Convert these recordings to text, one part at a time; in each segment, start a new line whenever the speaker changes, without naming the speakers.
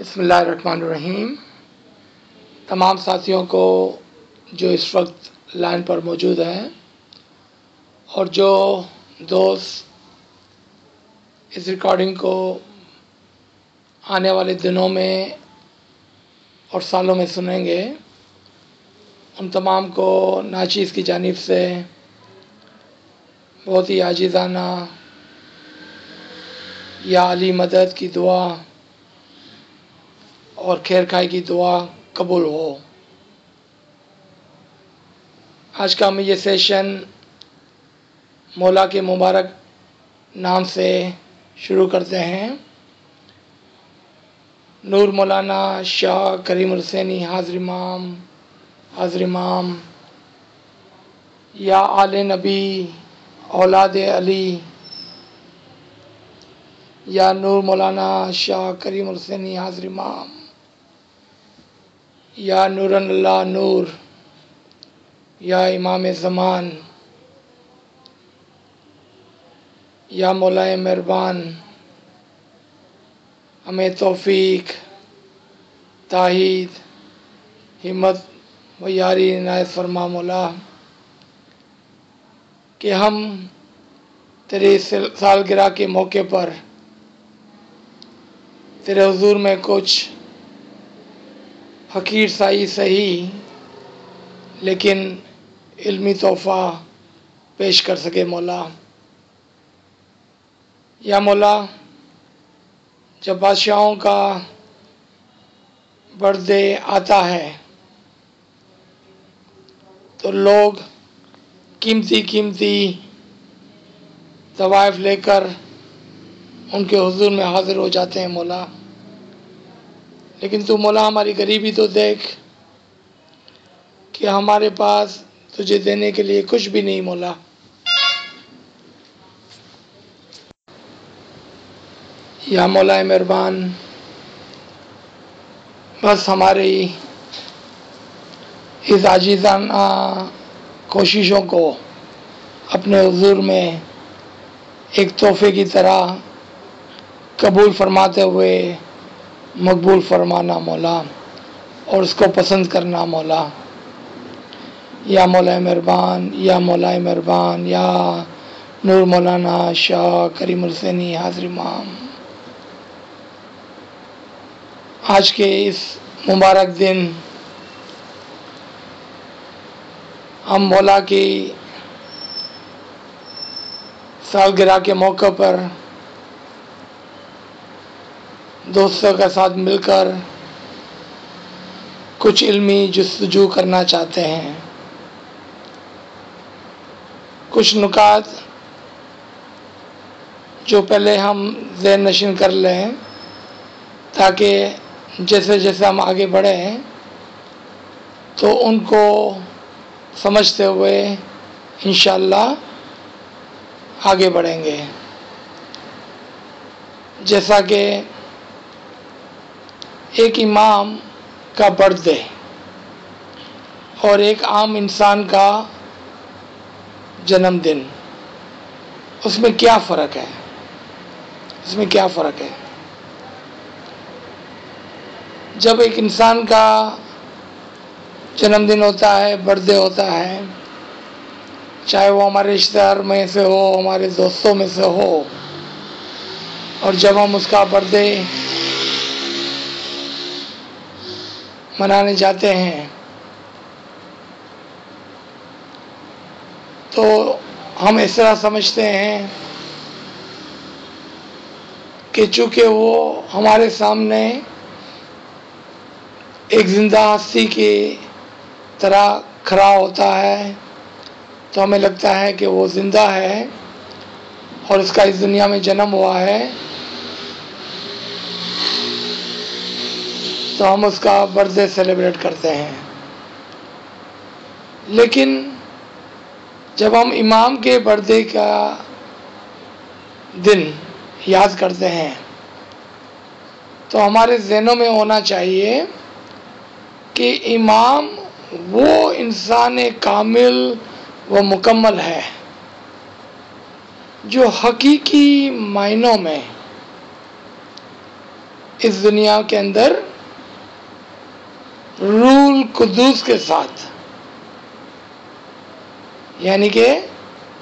बसमीम तमाम साथियों को जो इस वक्त लाइन पर मौजूद हैं और जो दोस्त इस रिकॉर्डिंग को आने वाले दिनों में और सालों में सुनेंगे, उन तमाम को नाचीज़ की जानिब से बहुत ही आजिज़ाना या अली मदद की दुआ और खैर खाई की दुआ कबूल हो। आज का हम ये सेशन मौला के मुबारक नाम से शुरू करते हैं। नूर मौलाना शाह करीम हुसैनी, हाजिर इमाम हाजिर इमाम, या आल नबी, औलाद अली, या नूर मौलाना शाह करीम हुसैनी, हाजिर इमाम। या नूरन अल्लाह नूर, या इमाम ज़मान, या मौलाए मेहरबान, हमें तौफीक, ताहीद, हिम्मत व यारी नायत फरमा मौला, कि हम तेरे सालगिरह के मौके पर, तेरे हजूर में कुछ फ़कीर साई सही, लेकिन इल्मी तोहफ़ा पेश कर सके मौला। या मौला, जब बादशाहों का बर्थडे आता है तो लोग कीमती कीमती तवाइफ लेकर उनके हुजूर में हाजिर हो जाते हैं मौला। लेकिन तू मौला हमारी गरीबी तो देख कि हमारे पास तुझे देने के लिए कुछ भी नहीं मौला। या मौला मेहरबान, बस हमारी इस आजीजाना कोशिशों को अपने हजूर में एक तोहफे की तरह कबूल फरमाते हुए मकबूल फरमाना मौला और उसको पसंद करना मौला। या मौला मेहरबान, या मौला मेहरबान, या नूर मौलाना शाह करीम हुसैनी हाजिर इमाम। आज के इस मुबारक दिन हम मौला की सालगिरह के मौके पर दोस्तों के साथ मिलकर कुछ इल्मी जस्तजू करना चाहते हैं। कुछ नुकात जो पहले हम जहन नशीन कर लें, ताकि जैसे जैसे हम आगे बढ़ें तो उनको समझते हुए इन आगे बढ़ेंगे। जैसा कि एक इमाम का बर्थडे और एक आम इंसान का जन्मदिन। उसमें क्या फ़र्क है? उसमें क्या फ़र्क है? जब एक इंसान का जन्मदिन होता है बर्थडे होता है, चाहे वो हमारे रिश्तेदार में से हो, हमारे दोस्तों में से हो, और जब हम उसका बर्थडे मनाने जाते हैं। तो हम इस तरह समझते हैं कि चूँकि वो हमारे सामने एक ज़िंदा हस्ती की तरह खड़ा होता है तो हमें लगता है कि वो ज़िंदा है और उसका इस दुनिया में जन्म हुआ है। तो हम उसका बर्थडे सेलिब्रेट करते हैं। लेकिन जब हम इमाम के बर्थडे का दिन याद करते हैं तो हमारे जहनों में होना चाहिए कि इमाम वो इंसान कामिल व मुकम्मल है, जो हकीकी मायनों में इस दुनिया के अंदर रूल कुदूस के साथ। यानी कि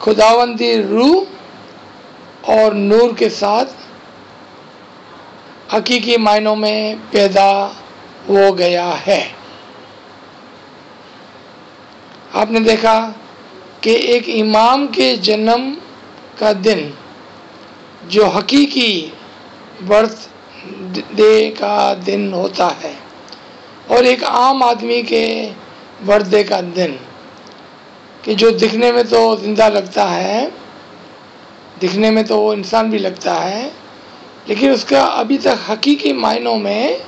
खुदावंदी रूह और नूर के साथ हकीकी मायनों में पैदा हो गया है। आपने देखा कि एक इमाम के जन्म का दिन जो हकीकी बर्थ डे का दिन होता है और एक आम आदमी के बर्थडे का दिन, कि जो दिखने में तो ज़िंदा लगता है, दिखने में तो वो इंसान भी लगता है, लेकिन उसका अभी तक हकीकी मायनों में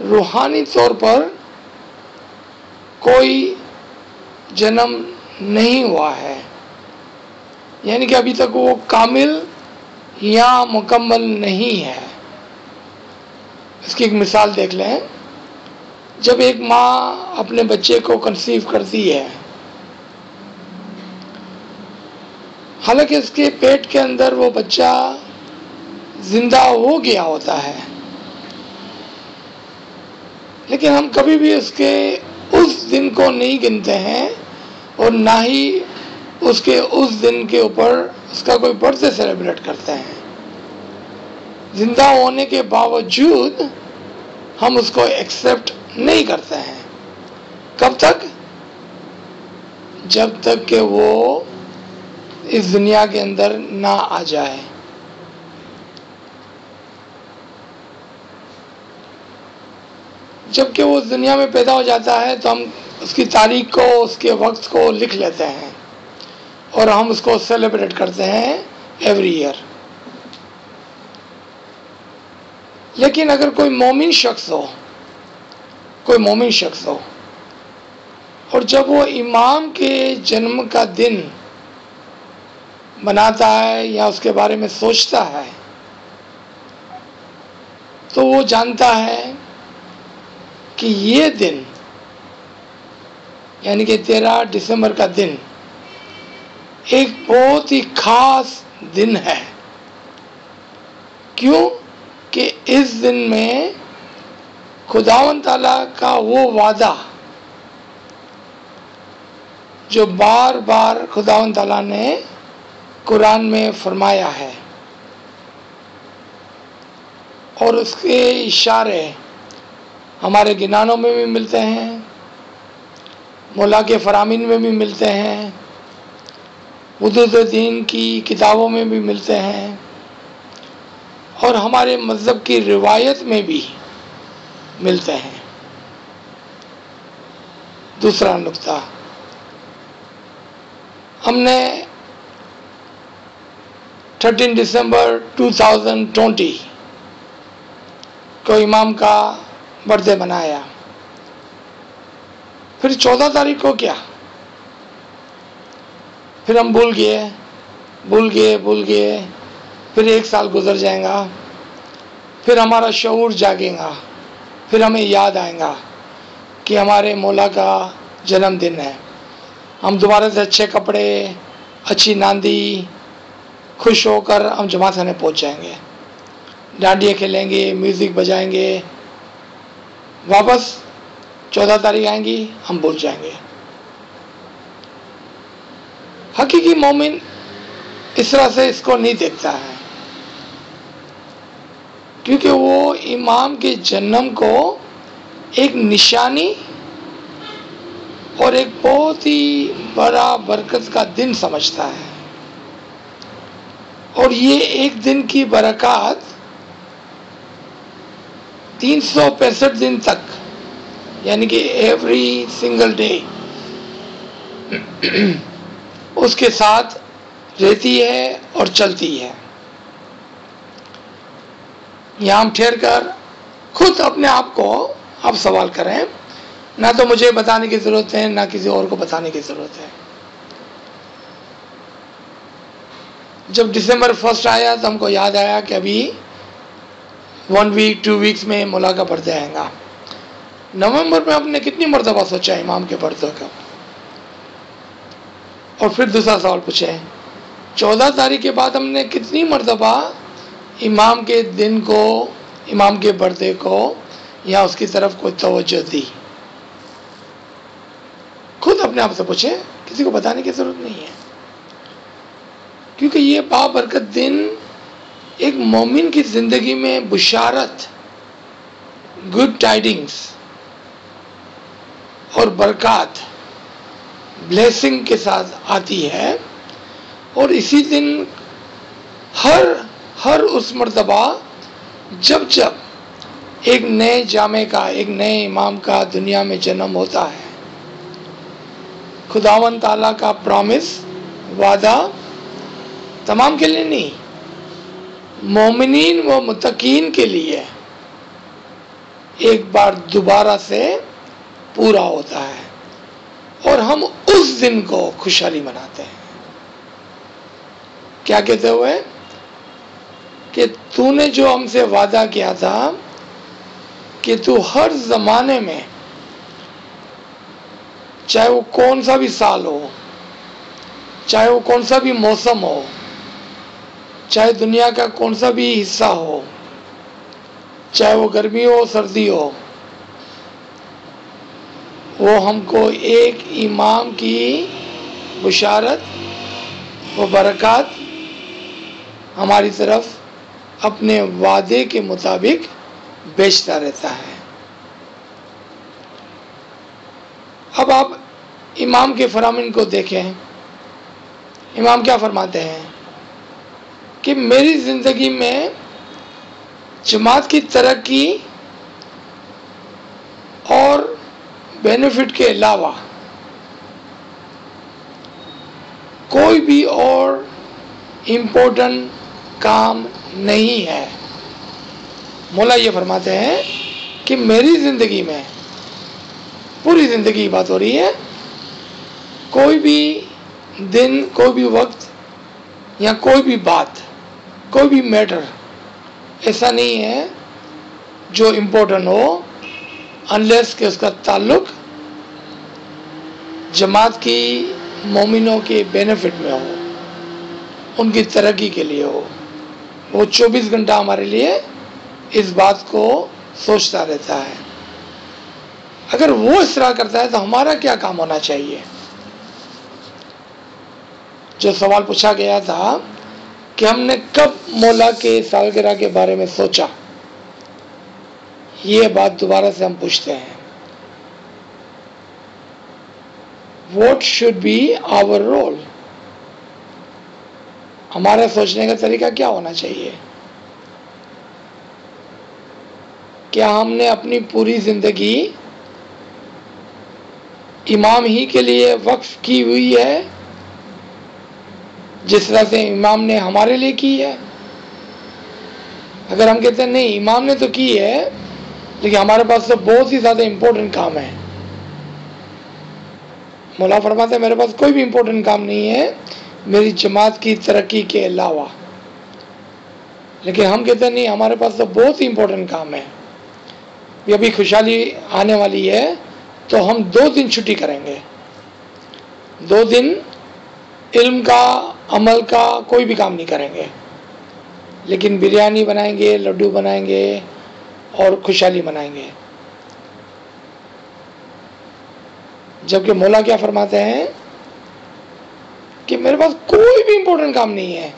रूहानी तौर पर कोई जन्म नहीं हुआ है। यानी कि अभी तक वो कामिल या मुकम्मल नहीं है। इसकी एक मिसाल देख लें। जब एक माँ अपने बच्चे को कंसीव करती है, हालाँकि इसके पेट के अंदर वो बच्चा ज़िंदा हो गया होता है, लेकिन हम कभी भी उसके उस दिन को नहीं गिनते हैं और ना ही उसके उस दिन के ऊपर उसका कोई बर्थडे सेलिब्रेट करते हैं। ज़िंदा होने के बावजूद हम उसको एक्सेप्ट नहीं करते हैं। कब तक? जब तक कि वो इस दुनिया के अंदर ना आ जाए। जबकि वो दुनिया में पैदा हो जाता है तो हम उसकी तारीख को, उसके वक्त को लिख लेते हैं और हम उसको सेलिब्रेट करते हैं एवरी ईयर लेकिन अगर कोई मोमिन शख्स हो कोई मोमिन शख्स हो। और जब वो इमाम के जन्म का दिन मनाता है या उसके बारे में सोचता है तो वो जानता है कि ये दिन, यानी कि तेरह दिसंबर का दिन, एक बहुत ही खास दिन है। क्यों? कि इस दिन में खुदावन ताला का वो वादा जो बार बार खुदावन ताला ने कुरान में फरमाया है और उसके इशारे हमारे गिनानों में भी मिलते हैं, मौला के फरामीन में भी मिलते हैं दीन की किताबों में भी मिलते हैं और हमारे मज़हब की रिवायत में भी मिलते हैं। दूसरा नुकता। हमने 13 दिसंबर 2020 को इमाम का बर्थडे मनाया। फिर 14 तारीख को क्या? फिर हम भूल गए भूल गए भूल गए। फिर एक साल गुजर जाएगा। फिर हमारा शूर जागेगा। फिर हमें याद आएगा कि हमारे मौला का जन्मदिन है। हम दोबारा से अच्छे कपड़े, अच्छी नांदी, खुश होकर हम जमात खाने पहुँच जाएँगे। डांडिया खेलेंगे, म्यूज़िक बजाएँगे। वापस चौदह तारीख आएँगी, हम भूल जाएँगे। हकीकी मोमिन इस तरह से इसको नहीं देखता है। क्योंकि वो इमाम के जन्म को एक निशानी और एक बहुत ही बड़ा बरकत का दिन समझता है। और ये एक दिन की बरकत तीन सौ पैंसठ दिन तक, यानी कि एवरी सिंगल डे उसके साथ रहती है और चलती है। यहाँ ठहर कर, खुद अपने आप को आप सवाल करें। ना तो मुझे बताने की ज़रूरत है, ना किसी और को बताने की ज़रूरत है। जब दिसंबर फ़र्स्ट आया तो हमको याद आया कि अभी वन वीक टू वीक्स में मुला का बर्थडे आएगा नवंबर में आपने कितनी मरतबा सोचा है इमाम के बर्थडे का? और फिर दूसरा सवाल पूछे, चौदह तारीख के बाद हमने कितनी मरतबा इमाम के दिन को, इमाम के बर्थडे को, या उसकी तरफ़ कोई तवज्जो दी? खुद अपने आप से पूछे, किसी को बताने की ज़रूरत नहीं है। क्योंकि ये बाबरकत दिन एक मोमिन की ज़िंदगी में बुशारत गुड टाइडिंग्स और बरकत ब्लेसिंग के साथ आती है। और इसी दिन हर हर उस मरतबा, जब जब एक नए जामे का, एक नए इमाम का दुनिया में जन्म होता है। खुदावन ताला का प्रॉमिस वादा तमाम के लिए नहीं मोमिन व मुतकीन के लिए एक बार दोबारा से पूरा होता है और हम उस दिन को खुशहाली मनाते हैं। क्या कहते हुए? कि तूने जो हमसे वादा किया था कि तू हर ज़माने में, चाहे वो कौन सा भी साल हो, चाहे वो कौन सा भी मौसम हो, चाहे दुनिया का कौन सा भी हिस्सा हो, चाहे वो गर्मी हो, सर्दी हो, वो हमको एक इमाम की बुशारत, व बरक़ात हमारी तरफ़ अपने वादे के मुताबिक बेचता रहता है। अब आप इमाम के फरामिन को देखें। इमाम क्या फरमाते हैं? कि मेरी ज़िंदगी में जमात की तरक्की और बेनिफिट के अलावा कोई भी और इम्पोर्टेंट काम नहीं है। मौला ये फरमाते हैं कि मेरी ज़िंदगी में, पूरी ज़िंदगी की बात हो रही है, कोई भी दिन, कोई भी वक्त, या कोई भी बात, कोई भी मैटर, ऐसा नहीं है जो इम्पोर्टेंट हो अनलेस के उसका ताल्लुक जमात की, मोमिनों के बेनिफिट में हो, उनकी तरक्की के लिए हो। वो 24 घंटा हमारे लिए इस बात को सोचता रहता है। अगर वो इस तरह करता है तो हमारा क्या काम होना चाहिए? जो सवाल पूछा गया था कि हमने कब मौला के सालगिरह के बारे में सोचा, ये बात दोबारा से हम पूछते हैं। What should be our role हमारा सोचने का तरीका क्या होना चाहिए? क्या हमने अपनी पूरी ज़िंदगी इमाम ही के लिए वक्फ की हुई है? जिस तरह से इमाम ने हमारे लिए की है। अगर हम कहते हैं, नहीं, इमाम ने तो की है, लेकिन हमारे पास तो बहुत ही ज़्यादा इम्पोर्टेंट काम है। मौला फरमाते मेरे पास कोई भी इम्पोर्टेंट काम नहीं है। मेरी जमात की तरक्की के अलावा। लेकिन हम कहते नहीं, हमारे पास तो बहुत ही इम्पोर्टेंट काम है। ये अभी खुशहाली आने वाली है तो हम दो दिन छुट्टी करेंगे। दो दिन इल्म का, अमल का कोई भी काम नहीं करेंगे। लेकिन बिरयानी बनाएँगे, लड्डू बनाएँगे और खुशहाली मनाएँगे। जबकि मौला क्या फरमाते हैं कि मेरे पास कोई भी इंपॉर्टेंट काम नहीं है।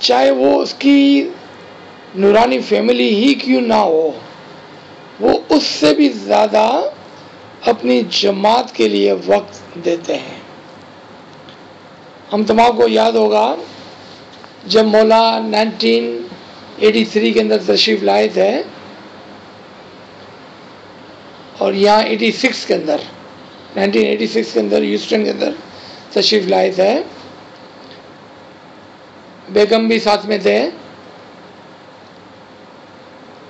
चाहे वो उसकी नूरानी फैमिली ही क्यों ना हो, वो उससे भी ज़्यादा अपनी जमात के लिए वक्त देते हैं। हम तमाम को याद होगा, जब मौला 1983 के अंदर तशरीफ़ लाए थे, और यहाँ 86 के अंदर 1986 के अंदर, ह्यूस्टन के अंदर तशरीफ़ लाए थे। बेगम भी साथ में थे।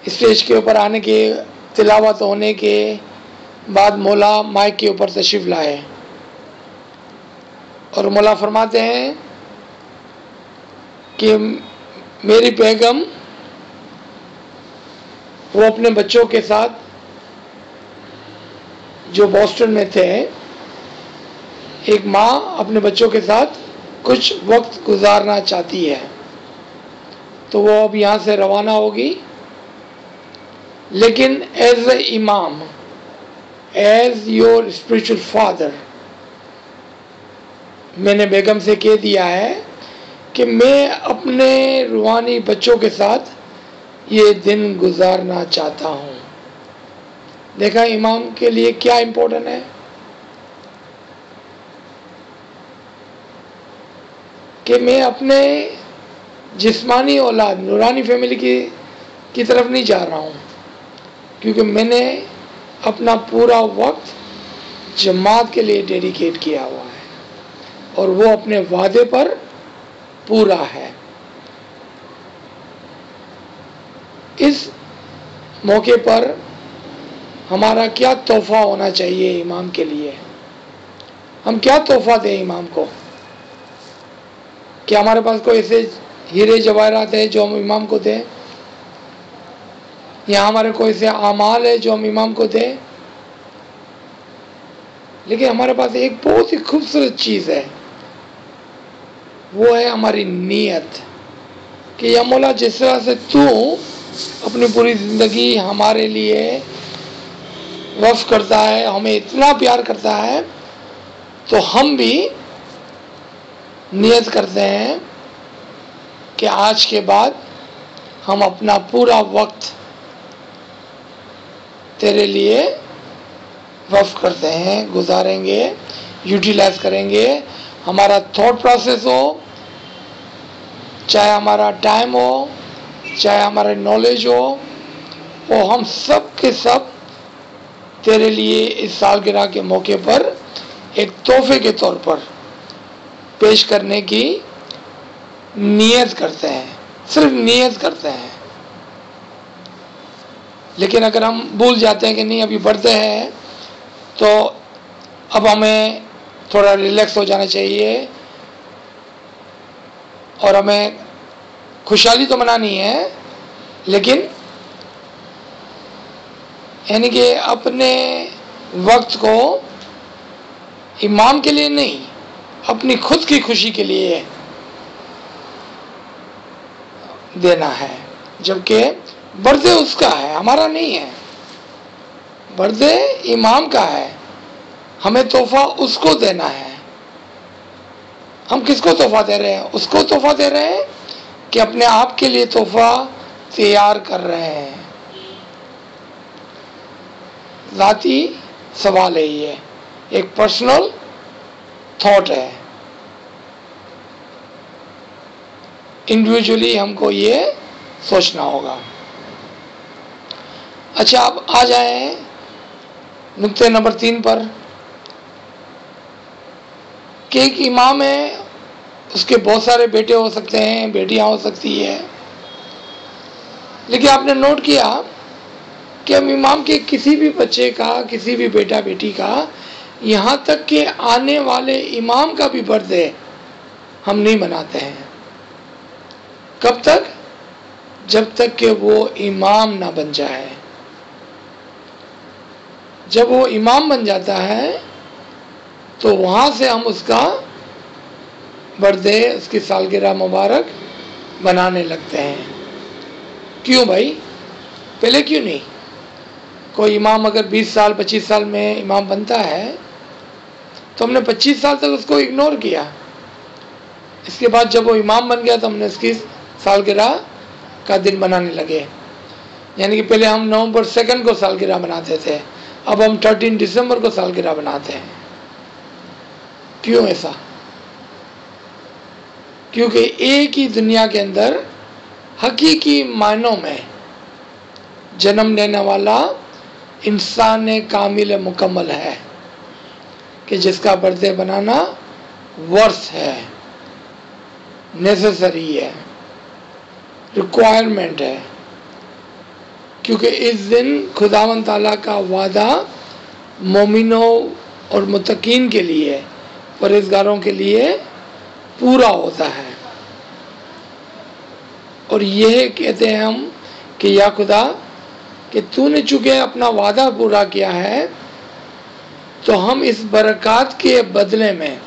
स्टेज के ऊपर आने के, तिलावत होने के बाद मौला माइक के ऊपर तशरीफ़ लाए। और मौला फरमाते हैं कि मेरी बेगम, वो अपने बच्चों के साथ जो बॉस्टन में थे एक माँ अपने बच्चों के साथ कुछ वक्त गुजारना चाहती है। तो वो अब यहाँ से रवाना होगी। लेकिन एज ए इमाम एज योर स्पिरिचुअल फादर मैंने बेगम से कह दिया है कि मैं अपने रूहानी बच्चों के साथ ये दिन गुजारना चाहता हूँ। देखा, इमाम के लिए क्या इम्पोर्टेंट है? कि मैं अपने जिस्मानी औलाद, नूरानी फैमिली की की तरफ़ नहीं जा रहा हूँ। क्योंकि मैंने अपना पूरा वक्त जमात के लिए डेडिकेट किया हुआ है और वो अपने वादे पर पूरा है। इस मौके पर हमारा क्या तोहफा होना चाहिए इमाम के लिए? हम क्या तोहफा दें इमाम को? क्या हमारे पास कोई ऐसे हीरे जवाहरात है जो हम इमाम को दें? या हमारे कोई ऐसे अमाल है जो हम इमाम को दें? लेकिन हमारे पास एक बहुत ही खूबसूरत चीज़ है। वो है हमारी नीयत कि या मौला, जिस तरह से तू अपनी पूरी ज़िंदगी हमारे लिए वफ करता है, हमें इतना प्यार करता है तो हम भी नियत करते हैं कि आज के बाद हम अपना पूरा वक्त तेरे लिए वफ करते हैं, गुजारेंगे यूटिलाइज करेंगे। हमारा थॉट प्रोसेस हो, चाहे हमारा टाइम हो, चाहे हमारा नॉलेज हो, वो हम सब के सब तेरे लिए इस सालगिरह के मौके पर एक तोहफे के तौर पर पेश करने की नियत करते हैं। सिर्फ़ नियत करते हैं। लेकिन अगर हम भूल जाते हैं कि नहीं, अभी बढ़ते हैं तो अब हमें थोड़ा रिलैक्स हो जाना चाहिए और हमें खुशहाली तो मनानी है, लेकिन यानी कि अपने वक्त को इमाम के लिए नहीं अपनी खुद की खुशी के लिए देना है, जबकि बर्थडे उसका है, हमारा नहीं है। बर्थडे इमाम का है, हमें तोहफा उसको देना है। हम किसको तोहफा दे रहे हैं? उसको तोहफा दे रहे हैं कि अपने आप के लिए तोहफा तैयार कर रहे हैं। ज़ाती सवाल है ये। एक पर्सनल थॉट है। इंडिविजुअली हमको ये सोचना होगा। अच्छा आप आ जाए नुक्ते नंबर तीन पर। कि एक इमाम है, उसके बहुत सारे बेटे हो सकते हैं, बेटियाँ हो सकती है। लेकिन आपने नोट किया कि हम इमाम के किसी भी बच्चे का, किसी भी बेटा बेटी का यहाँ तक कि आने वाले इमाम का भी बर्थडे हम नहीं मनाते हैं। कब तक? जब तक कि वो इमाम ना बन जाए। जब वो इमाम बन जाता है तो वहाँ से हम उसका बर्थडे, उसकी सालगिरह मुबारक बनाने लगते हैं। क्यों भाई? पहले क्यों नहीं? कोई इमाम अगर 20 साल 25 साल में इमाम बनता है तो हमने 25 साल तक उसको इग्नोर किया। इसके बाद जब वो इमाम बन गया तो हमने उसकी सालगिरह का दिन बनाने लगे। यानी कि पहले हम नवंबर सेकंड को सालगिरह बनाते थे। अब हम थर्टीन दिसंबर को सालगिरह बनाते हैं। क्यों ऐसा? क्योंकि एक ही दुनिया के अंदर हकीकी मायनों में जन्म लेने वाला इंसान कामिल मुकम्मल है। कि जिसका बर्थडे बनाना वर्ष है नेसेसरी है रिक्वायरमेंट है। क्योंकि इस दिन खुदावन ताला का वादा मोमिनों और मुतकीन के लिए, परहेजगारों के लिए पूरा होता है। और यह कहते हैं हम कि या खुदा कि तूने चूँकि अपना वादा पूरा किया है तो हम इस बरक़ात के बदले में,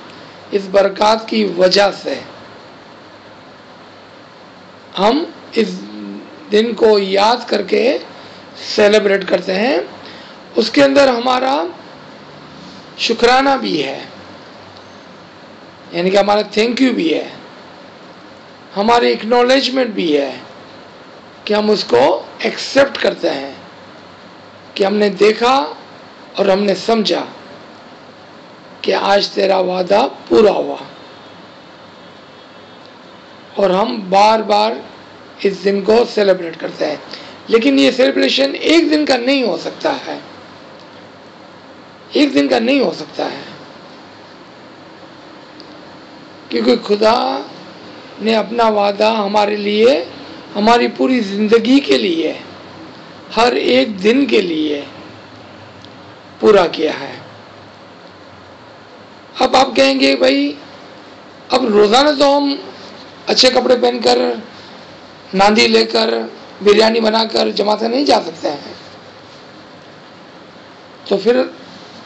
इस बरक़ात की वजह से, हम इस दिन को याद करके सेलिब्रेट करते हैं। उसके अंदर हमारा शुक्राना भी है। यानी कि हमारा थैंक यू भी है। हमारी एक्नॉलेजमेंट भी है कि हम उसको एक्सेप्ट करते हैं। कि हमने देखा और हमने समझा। कि आज तेरा वादा पूरा हुआ। और हम बार बार इस दिन को सेलिब्रेट करते हैं। लेकिन ये सेलिब्रेशन एक दिन का नहीं हो सकता है। एक दिन का नहीं हो सकता है। क्योंकि खुदा ने अपना वादा हमारे लिए, हमारी पूरी ज़िंदगी के लिए, हर एक दिन के लिए पूरा किया है। अब आप कहेंगे, भाई, अब रोज़ाना तो हम अच्छे कपड़े पहनकर, नांदी लेकर, बिरयानी बनाकर जमा से नहीं जा सकते हैं। तो फिर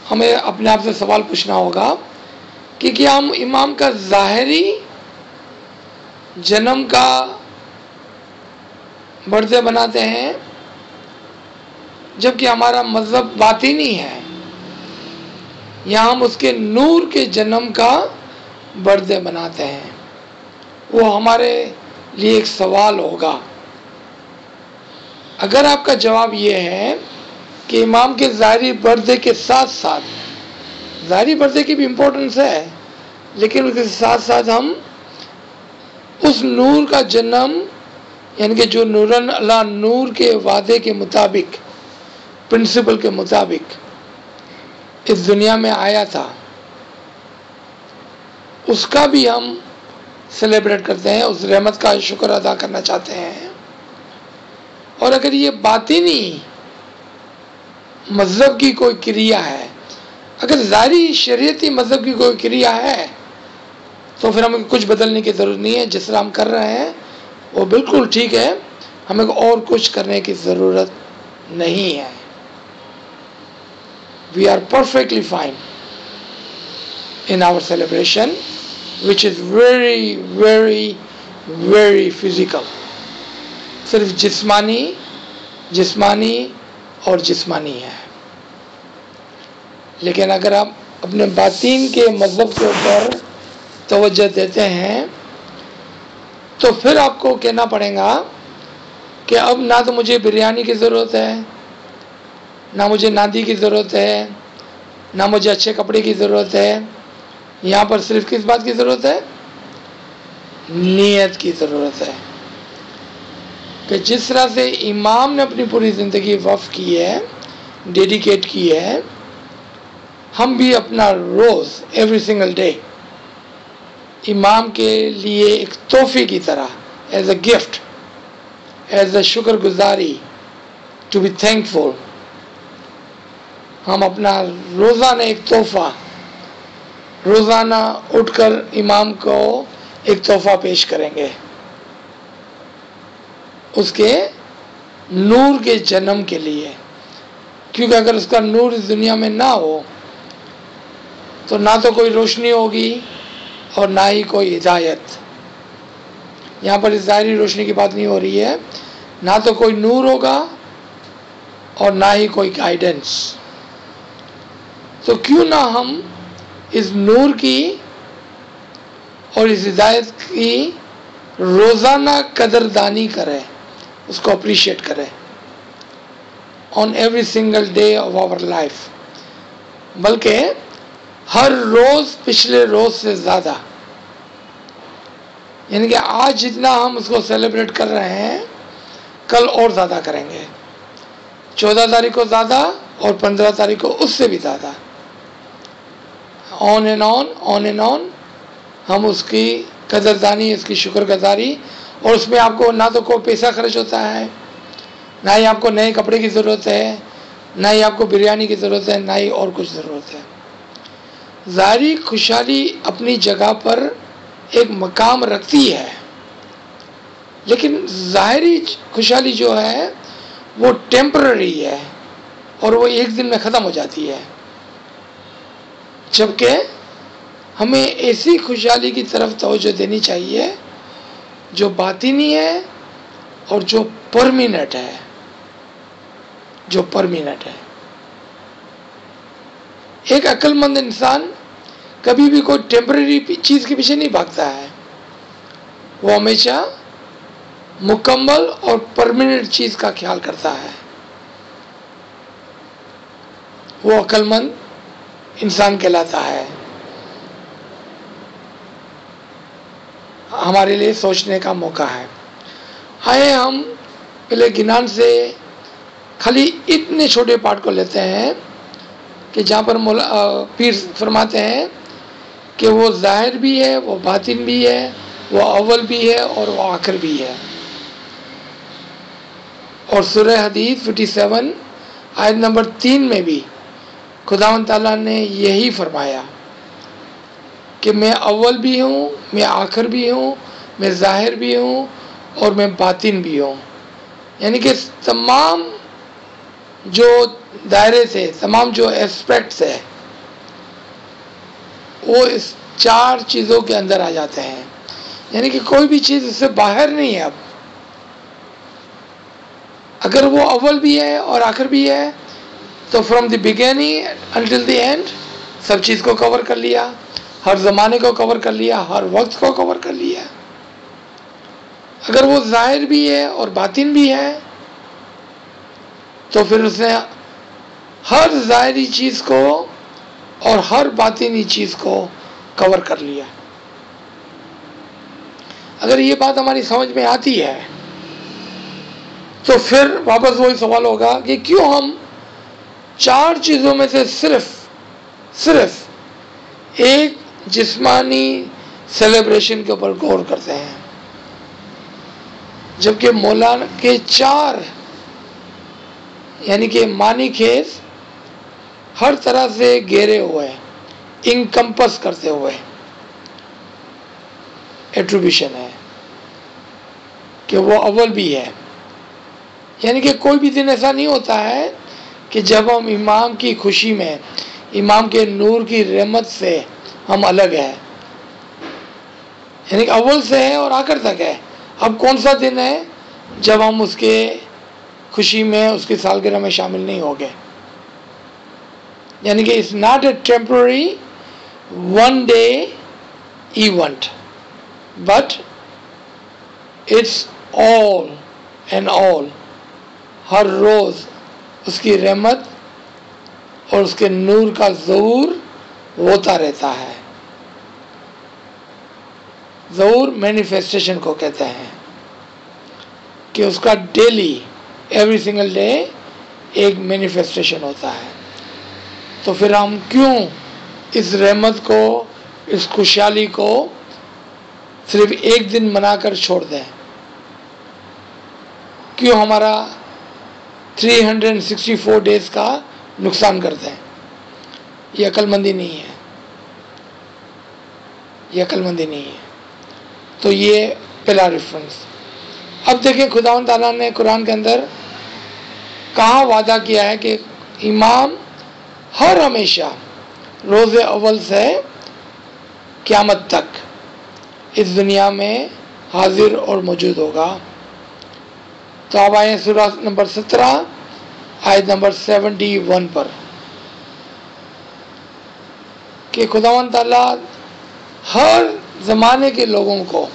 हमें अपने आप से सवाल पूछना होगा कि क्या हम इमाम का ज़ाहरी जन्म का बर्थडे बनाते हैं, जबकि हमारा मज़हब बात ही नहीं है? या हम उसके नूर के जन्म का बर्थडे मनाते हैं। वो हमारे लिए एक सवाल होगा। अगर आपका जवाब ये है कि इमाम के ज़ाहरी बर्थडे के साथ साथ ज़ाहरी बर्थडे की भी इम्पोर्टेंस है, लेकिन उसके साथ साथ हम उस नूर का जन्म, यानी कि जो नूरन अल्लाह नूर के वादे के मुताबिक प्रिंसिपल के मुताबिक इस दुनिया में आया था, उसका भी हम सेलिब्रेट करते हैं, उस रहमत का शुक्र अदा करना चाहते हैं। और अगर ये बातिनी मज़हब की कोई क्रिया है, अगर जारी शरीयती मज़हब की कोई क्रिया है तो फिर हमें कुछ बदलने की ज़रूरत नहीं है, जिस तरह हम कर रहे हैं, वो बिल्कुल ठीक है, हमें और कुछ करने की ज़रूरत नहीं है। We are perfectly fine in our celebration which is very very very physical सिर्फ़ जिस्मानी जिस्मानी और जिस्मानी है। लेकिन अगर आप अपने बातीन के मज़हब के ऊपर तवज्जो देते हैं तो फिर आपको कहना पड़ेगा कि अब ना तो मुझे बिरयानी की ज़रूरत है ना मुझे नादी की ज़रूरत है, ना मुझे अच्छे कपड़े की ज़रूरत है। यहाँ पर सिर्फ़ किस बात की ज़रूरत है? नीयत की ज़रूरत है। कि जिस तरह से इमाम ने अपनी पूरी ज़िंदगी वफ़ की है, डेडिकेट की है, हम भी अपना रोज़ एवरी सिंगल डे इमाम के लिए एक तोहफे की तरह as a gift as a शुक्रगुजारी टू बी थैंकफुल हम अपना रोज़ाना एक तोहफ़ा, रोज़ाना उठकर इमाम को एक तोहफ़ा पेश करेंगे। उसके नूर के जन्म के लिए। क्योंकि अगर उसका नूर इस दुनिया में ना हो तो ना तो कोई रोशनी होगी और ना ही कोई हिदायत। यहाँ पर इस ज़ाहरी रोशनी की बात नहीं हो रही है। ना तो कोई नूर होगा और ना ही कोई गाइडेंस तो क्यों ना हम इस नूर की और इस हिदायत की रोज़ाना कदरदानी करें, उसको अप्रिशिएट करें on every single day of our life बल्कि हर रोज़, पिछले रोज़ से ज़्यादा। यानी कि आज जितना हम उसको सेलिब्रेट कर रहे हैं, कल और ज़्यादा करेंगे। चौदह तारीख को ज़्यादा और पंद्रह तारीख को उससे भी ज़्यादा। On and on on and on हम उसकी कदरदानी, उसकी शुक्रगुजारी और उसमें आपको ना तो कोई पैसा खर्च होता है, ना ही आपको नए कपड़े की ज़रूरत है, ना ही आपको बिरयानी की ज़रूरत है, ना ही और कुछ ज़रूरत है। ज़ाहरी खुशहाली अपनी जगह पर एक मकाम रखती है। लेकिन ज़ाहरी खुशहाली जो है, वो टेम्प्ररी है और वो एक दिन में ख़त्म हो जाती है। जबकि हमें ऐसी खुशहाली की तरफ़ तवज्जो देनी चाहिए जो बातिनी है और जो परमिनेंट है। जो पर मिनट है। एक अक्लमंद इंसान कभी भी कोई टेम्पररी चीज़ के पीछे नहीं भागता है। वो हमेशा मुकम्मल और परमानेंट चीज़ का ख्याल करता है। वो अक्लमंद इंसान कहलाता है। हमारे लिए सोचने का मौका है। आए हम पहले गिनान से खाली इतने छोटे पार्ट को लेते हैं कि जहाँ पर पीर फरमाते हैं कि वो ज़ाहिर भी है, वो बातिन भी है, वो अव्वल भी है और वो आखिर भी है। और सुरह हदीस 57 आयत नंबर तीन में भी खुदावन ताला ने यही फरमाया कि मैं अव्वल भी हूँ, मैं आखिर भी हूँ, मैं ज़ाहिर भी हूँ और मैं बातिन भी हूँ। यानी कि तमाम जो दायरे से, तमाम जो एस्पेक्ट्स है, वो इस चार चीज़ों के अंदर आ जाते हैं। यानी कि कोई भी चीज़ इससे बाहर नहीं है अब। अगर वो अव्वल भी है और आखिर भी है तो from the beginning until the end सब चीज़ को कवर कर लिया, हर ज़माने को कवर कर लिया, हर वक्त को कवर कर लिया। अगर वो ज़ाहिर भी है और बातिन भी है तो फिर उसने हर ज़ाहरी चीज़ को और हर बातिनी चीज़ को कवर कर लिया। अगर ये बात हमारी समझ में आती है तो फिर वापस वही सवाल होगा कि क्यों हम चार चीज़ों में से सिर्फ़ सिर्फ़ एक जिस्मानी सेलिब्रेशन के ऊपर गौर करते हैं। जबकि मौलाना के चार, यानी कि मानी खेस, हर तरह से घेरे हुए इनकम्पस करते हुए एट्रीब्यूशन है कि वो अव्वल भी है। यानी कि कोई भी दिन ऐसा नहीं होता है कि जब हम इमाम की खुशी में, इमाम के नूर की रहमत से हम अलग हैं। यानी अव्वल से है और आखिर तक है। अब कौन सा दिन है जब हम उसके खुशी में, उसकी सालगिरह में शामिल नहीं हो गए? यानी कि it's not a temporary one day event but it's all and all हर रोज़ उसकी रहमत और उसके नूर का ज़रूर होता रहता है। ज़रूर मैनिफेस्टेशन को कहते हैं कि उसका डेली एवरी सिंगल डे एक मैनिफेस्टेशन होता है। तो फिर हम क्यों इस रहमत को, इस खुशहाली को सिर्फ़ एक दिन मनाकर छोड़ दें? क्यों हमारा 364 डेज़ का नुकसान करते हैं। ये अक्लमंदी नहीं है। ये अक्लमंदी नहीं है। तो ये पहला रेफरेंस अब देखिए खुदा ताला ने कुरान के अंदर कहाँ वादा किया है कि इमाम हर हमेशा रोज़ अव्वल से क़्यामत तक इस दुनिया में हाजिर और मौजूद होगा। तो अब आए सूरा नंबर सत्रह, आयत नंबर सेवेंटी वन पर। कि खुदावन ताला हर ज़माने के लोगों को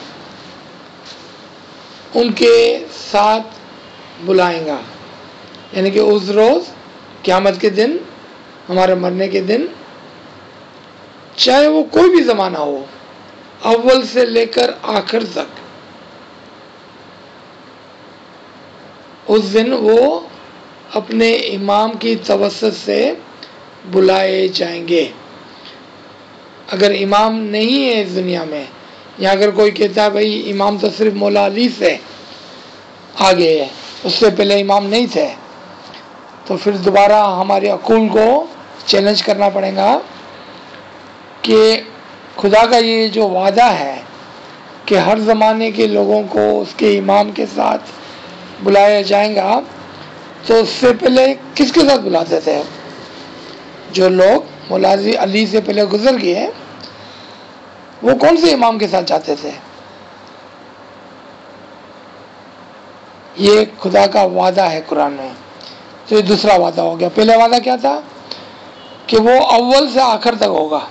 उनके साथ बुलाएगा। यानी कि उस रोज़, क़्यामत के दिन, हमारे मरने के दिन, चाहे वो कोई भी ज़माना हो, अव्वल से लेकर आखिर तक उस दिन वो अपने इमाम की तवसत से बुलाए जाएँगे। अगर इमाम नहीं है इस दुनिया में, या अगर कोई कहता है, भाई, इमाम तो सिर्फ़ मौला अली से आगे है, उससे पहले इमाम नहीं थे। तो फिर दोबारा हमारे अकूल को चैलेंज करना पड़ेगा कि खुदा का ये जो वादा है कि हर ज़माने के लोगों को उसके इमाम के साथ बुलाया जाएगा तो उससे पहले किसके साथ बुलाते थे? जो लोग मुलाजी अली से पहले गुजर गए वो कौन से इमाम के साथ जाते थे? ये खुदा का वादा है कुरान में। तो ये दूसरा वादा हो गया। पहला वादा क्या था? कि वो अव्वल से आखिर तक होगा।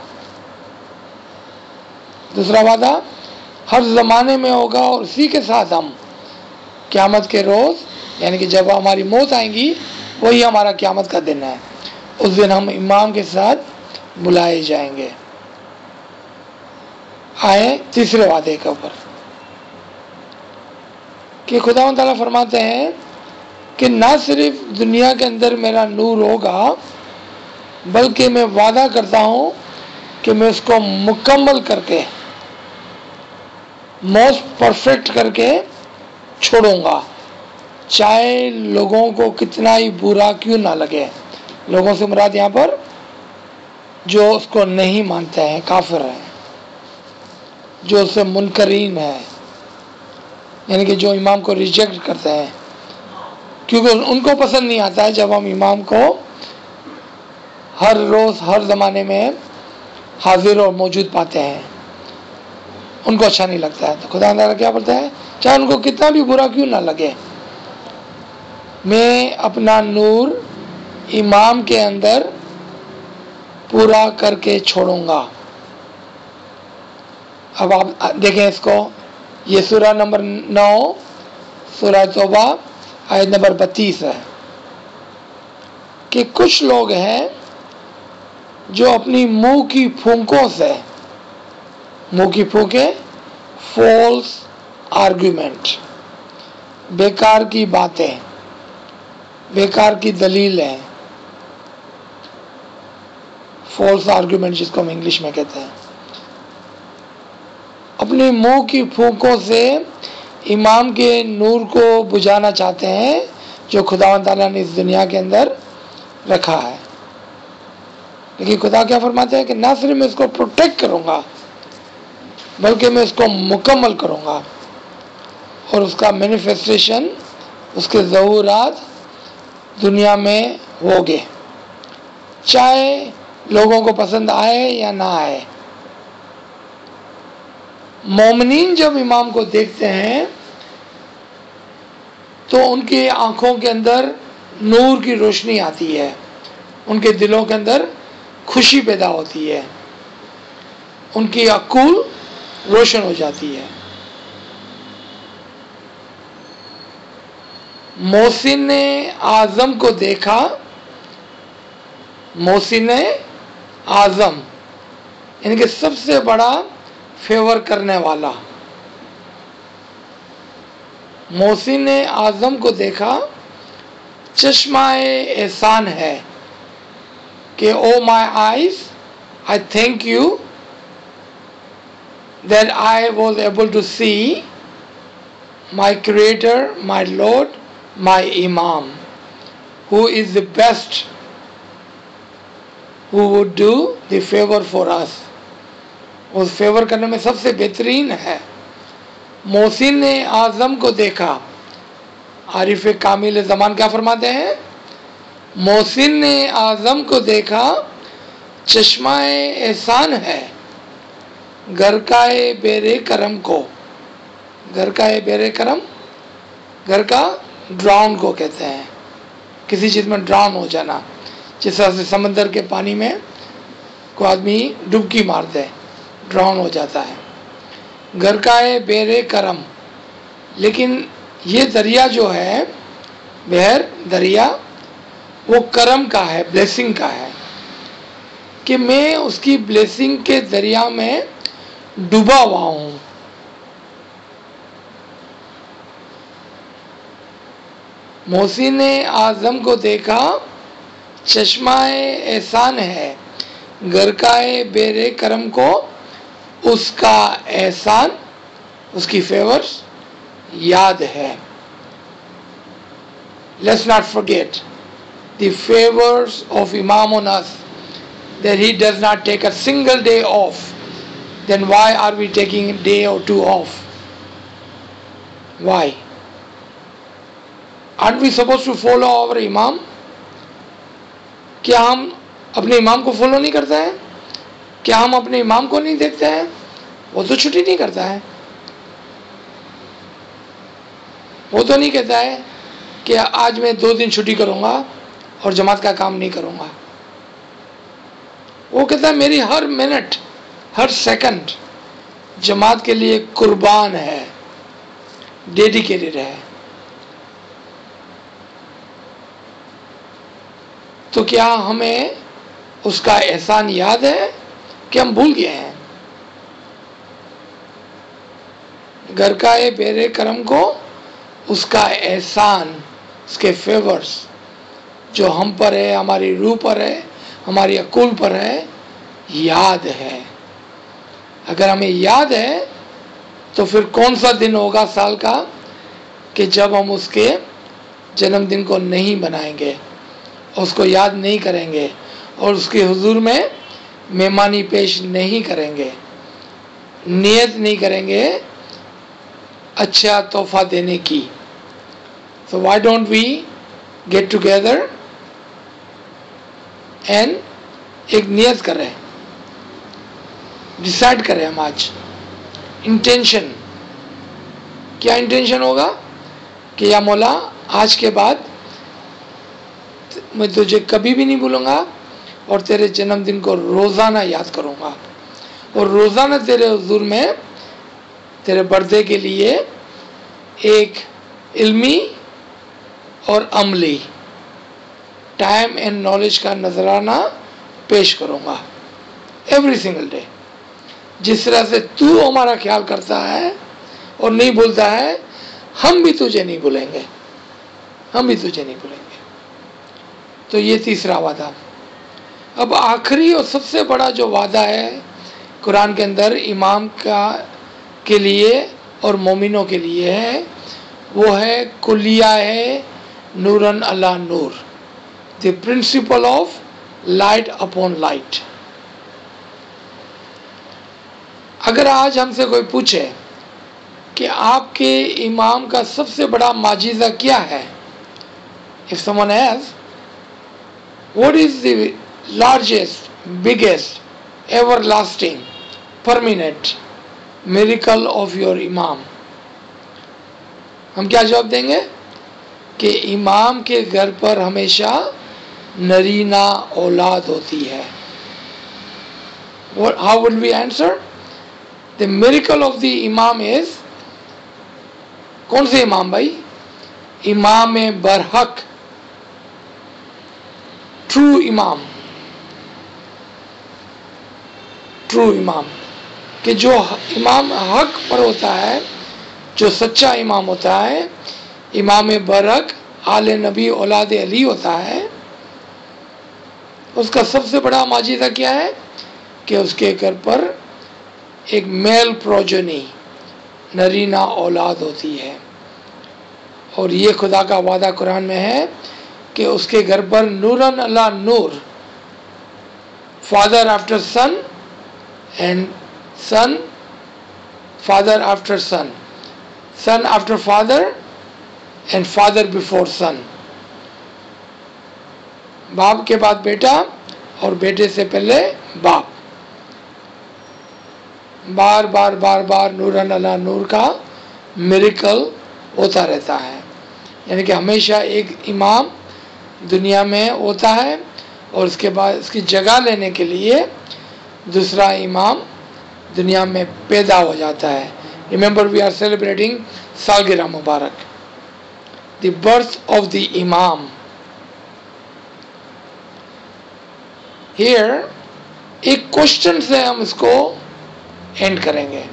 दूसरा वादा, हर ज़माने में होगा और उसी के साथ हम क़्यामत के रोज़, यानी कि जब हमारी मौत आएँगी, वही हमारा क़्यामत का दिन है। उस दिन हम इमाम के साथ बुलाए जाएँगे। आए तीसरे वादे के ऊपर। कि खुदा तला फरमाते हैं कि ना सिर्फ़ दुनिया के अंदर मेरा नूर होगा, बल्कि मैं वादा करता हूँ कि मैं उसको मुकम्मल करके मोस्ट परफेक्ट करके छोड़ूँगा। चाहे लोगों को कितना ही बुरा क्यों ना लगे। लोगों से मुराद यहाँ पर जो उसको नहीं मानते हैं, काफिर हैं। जो उससे मुनकरीन है। यानी कि जो इमाम को रिजेक्ट करते हैं। क्योंकि उनको पसंद नहीं आता है जब हम इमाम को हर रोज़, हर ज़माने में हाजिर और मौजूद पाते हैं। उनको अच्छा नहीं लगता है। तो खुदा क्या बोलता है? चाहे उनको कितना भी बुरा क्यों ना लगे। मैं अपना नूर इमाम के अंदर पूरा करके छोड़ूँगा। अब आप देखें इसको, ये सूरा नंबर नौ, सूरा तोबा, आयत नंबर बत्तीस है। कि कुछ लोग हैं जो अपनी मुँह की फूंकों से, मुँह की फूके, फॉल्स आर्ग्यूमेंट बेकार की बातें, बेकार की दलीलें फॉल्स आर्ग्यूमेंट जिसको हम इंग्लिश में कहते हैं। अपने मुँह की फूकों से इमाम के नूर को बुझाना चाहते हैं, जो खुदा तला ने इस दुनिया के अंदर रखा है। लेकिन खुदा क्या फरमाते हैं कि ना सिर्फ़ मैं इसको प्रोटेक्ट करूँगा, बल्कि मैं इसको मुकम्मल करूँगा। और उसका मैनिफेस्टेशन उसके ज़रूरत दुनिया में होगे। चाहे लोगों को पसंद आए या ना आए। मोमिन जब इमाम को देखते हैं तो उनकी आँखों के अंदर नूर की रोशनी आती है। उनके दिलों के अंदर खुशी पैदा होती है। उनकी अकुल रोशन हो जाती है। मोहसिन ने आज़म को देखा। मोहसिन आज़म, इनके सबसे बड़ा फेवर करने वाला। मोहसिन आज़म को देखा। चश्मा एहसान है कि, ओ my eyes, I thank you that I was able to see my creator my lord my imam who is the best who would do the favour for us उस फेवर करने में सबसे बेहतरीन है। मोहसिन ने आज़म को देखा। आरिफ कामिल ज़मान क्या फरमाते हैं? मोहसिन ने आज़म को देखा चश्मा एहसान है, घर का बेरे करम को। घर का बेरे करम? घर का ड्राउन को कहते हैं। किसी चीज़ में ड्राउन हो जाना। जिस तरह से समंदर के पानी में को आदमी डुबकी मार दे ड्राउन हो जाता है। घर का है, बेरे करम। लेकिन ये दरिया जो है, बहर, दरिया, वो करम का है ब्लेसिंग का है। कि मैं उसकी ब्लेसिंग के दरिया में डूबा हुआ हूँ। मोहसिन आज़म को देखा चश्मा एहसान है घर का बेरे करम को, उसका एहसान, उसकी फेवर्स याद है। Let's not forget the favours of imam on us that he does not take a single day off. Then why are we taking a day or aren't we suppose to follow our imam क्या हम अपने इमाम को follow नहीं करते हैं? क्या हम अपने इमाम को नहीं देखते हैं? वो तो छुट्टी नहीं करता है। वो तो नहीं कहता है कि आज मैं दो दिन छुट्टी करूँगा और जमात का काम नहीं करूँगा। वो कहता है, मेरी हर मिनट हर सेकंड जमात के लिए कुर्बान है डेडिकेटेड है। तो क्या हमें उसका एहसान याद है कि हम भूल गए हैं? घर का ये बेरे कर्म को, उसका एहसान, उसके फेवर्स जो हम पर है, हमारी रूह पर है, हमारी अकुल पर है, याद है। अगर हमें याद है तो फिर कौन सा दिन होगा साल का कि जब हम उसके जन्मदिन को नहीं बनाएँगे उसको याद नहीं करेंगे और उसके हुजूर में मेहमानी पेश नहीं करेंगे। नियत नहीं करेंगे अच्छा तोहफा देने की। So why don't we get together and एक नियत करें। डिसाइड करें हम आज। इंटेंशन क्या इंटेंशन होगा? कि या मौला, आज के बाद मैं तुझे कभी भी नहीं भूलूँगा और तेरे जन्मदिन को रोज़ाना याद करूँगा। और रोज़ाना तेरे हजूर में, तेरे बर्थडे के लिए एक इल्मी और अमली टाइम एंड नॉलेज का नजराना पेश करूँगा। एवरी सिंगल डे जिस तरह से तू हमारा ख्याल करता है और नहीं भूलता है, हम भी तुझे नहीं भूलेंगे। हम भी तुझे नहीं भूलेंगे। तो ये तीसरा वादा। अब आखिरी और सबसे बड़ा जो वादा है, कुरान के अंदर इमाम का, के लिए और मोमिनों के लिए है, वो है कुलिया है नूरन अल्लाह नूर। The principle of light upon light अगर आज हमसे कोई पूछे कि आपके इमाम का सबसे बड़ा माजिजा क्या है if someone has What is the largest, biggest, everlasting, permanent miracle of your Imam? हम क्या जवाब देंगे कि इमाम के घर पर हमेशा नरीना औलाद होती है how would we answer? The miracle of the Imam is कौन से इमाम भाई इमाम बरहक ट्रू इमाम ट्रू इमाम कि जो इमाम हक पर होता है, जो सच्चा इमाम होता है इमाम बरक आल नबी, औलाद अली होता है, उसका सबसे बड़ा माजिदा क्या है? कि उसके घर पर एक मेल प्रोजनी नरीना औलाद होती है। और ये खुदा का वादा कुरान में है कि उसके घर पर नूरन अल्लाह नूर father after son and son father after son son after father and father before son बाप के बाद बेटा और बेटे से पहले बाप। बार बार बार बार नूरन अला नूर का मेरिकल होता रहता है। यानी कि हमेशा एक इमाम दुनिया में होता है और उसके बाद उसकी जगह लेने के लिए दूसरा इमाम दुनिया में पैदा हो जाता है। रिमेंबर वी आर सेलिब्रेटिंग सालगिरह मुबारक। The birth of the imam here एक क्वेश्चन से हम इसको एंड करेंगे।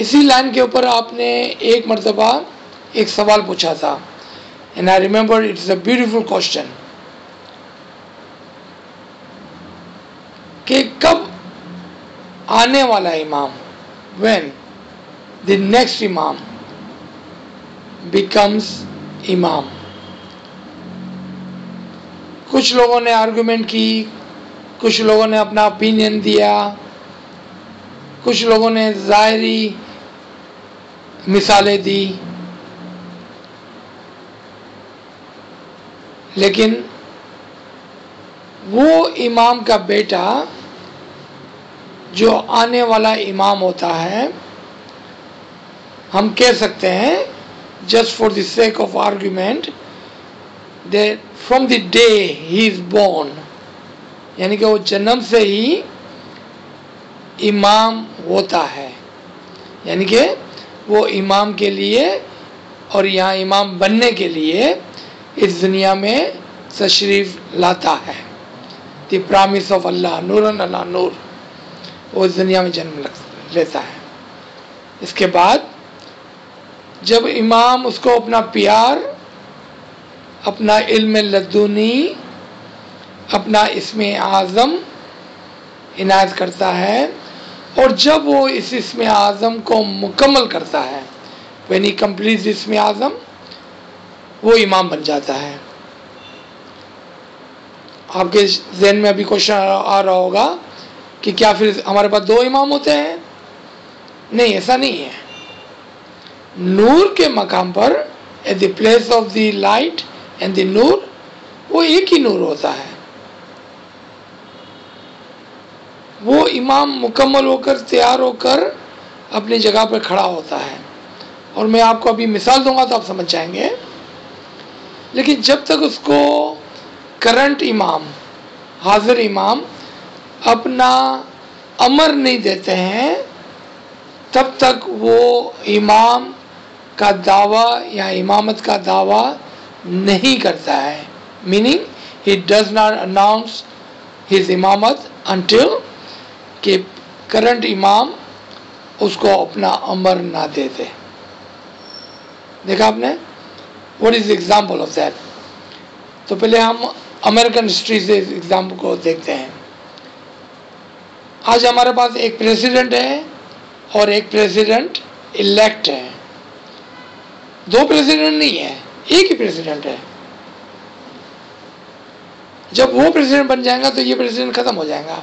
इसी लाइन के ऊपर आपने एक मरतबा एक सवाल पूछा था and I remember it's a beautiful question कि कब आने वाला इमाम? When the next imam becomes imam कुछ लोगों ने आर्गुमेंट की, कुछ लोगों ने अपना ओपिनियन दिया, कुछ लोगों ने ज़ाहरी मिसालें दी लेकिन वो इमाम का बेटा जो आने वाला इमाम होता है, हम कह सकते हैं just for the sake of argument they from the day he is born, यानी कि वो जन्म से ही इमाम होता है। यानी कि वो इमाम के लिए और यहाँ इमाम बनने के लिए इस दुनिया में तशरीफ़ लाता है। द प्रामिस ऑफ़ अल्लाह नूर अल्लाह नूर वो इस दुनिया में जन्म लेता है। इसके बाद, जब इमाम उसको अपना प्यार, अपना इल्म लदूनी अपना इसमें आज़म इनायत करता है, और जब वो इस इसमें आज़म को मुकम्मल करता है वैन ही कंप्लीट इसमें आज़म वो इमाम बन जाता है। आपके जहन में अभी क्वेश्चन आ रहा होगा कि क्या फिर हमारे पास दो इमाम होते हैं? नहीं, ऐसा नहीं है। नूर के मकाम पर at the place of the light and the नूर वो एक ही नूर होता है। वो इमाम मुकम्मल होकर, तैयार होकर अपनी जगह पर खड़ा होता है। और मैं आपको अभी मिसाल दूँगा तो आप समझ जाएँगे। लेकिन जब तक उसको करंट इमाम, हाजिर इमाम अपना अमर नहीं देते हैं, तब तक वो इमाम का दावा या इमामत का दावा नहीं करता है। Meaning he does not announce his इमामत until कि करंट इमाम उसको अपना अमर ना दे दे देखा आपने? What is example of that तो पहले हम अमेरिकन हिस्ट्री से इस एग्ज़ाम्पल को देखते हैं। आज हमारे पास एक प्रेसिडेंट है और एक प्रेसिडेंट इलेक्ट है। दो प्रेसिडेंट नहीं है, एक ही प्रेसिडेंट है। जब वो प्रेसिडेंट बन जाएगा तो ये प्रेसिडेंट खत्म हो जाएगा।